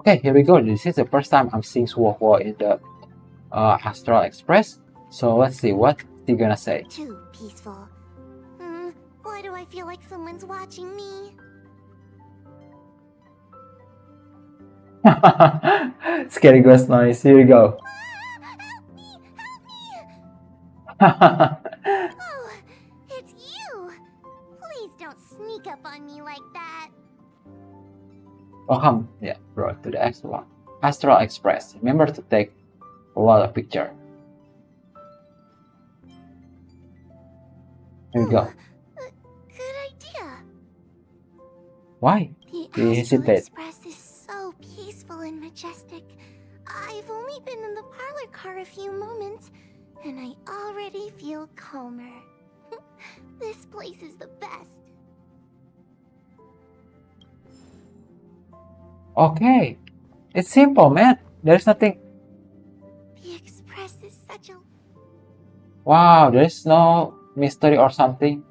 Okay, here we go. This is the first time I'm seeing Huohuo in the uh, Astral Express. So let's see what he gonna say. Too peaceful. Hmm, why do I feel like someone's watching me? Scary ghost noise. Here we go. Oh, it's you! Please don't sneak up on me like that. Welcome, yeah, bro, to the X one. Astral Express. Remember to take a lot of picture. Here we go. Good idea. Why? The Astral hesitate. Express is so peaceful and majestic. I've only been in the parlor car a few moments, and I already feel calmer. this place is the best. Okay. It's simple, man. There's nothing. The Express is such a Wow, there's no mystery or something.